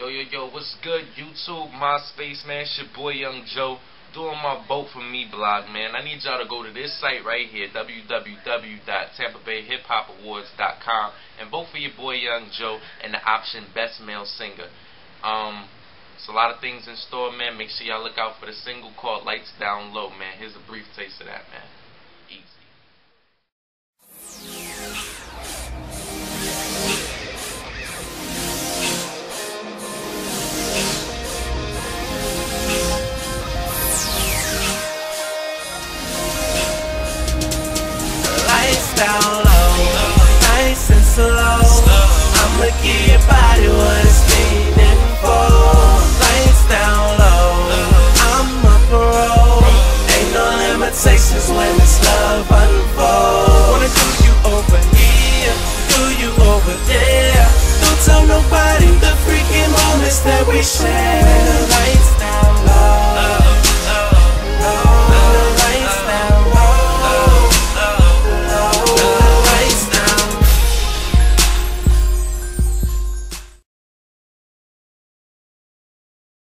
Yo, yo, yo, what's good? YouTube, MySpace, man. It's your boy Young Joe. Doing my Vote For Me blog, man. I need y'all to go to this site right here, www.tampabayhiphopawards.com, and vote for your boy Young Joe and the option Best Male Singer. Um, it's a lot of things in store, man. Make sure y'all look out for the single called Lights Down Low, man. Here's a brief taste of that, man. Down low, nice and slow. I'ma give your body what it's needing for. Lights down low, I'm a pro. Ain't no limitations when this love unfolds. Wanna do you over here, do you over there? Don't tell nobody the freaking moments that we share.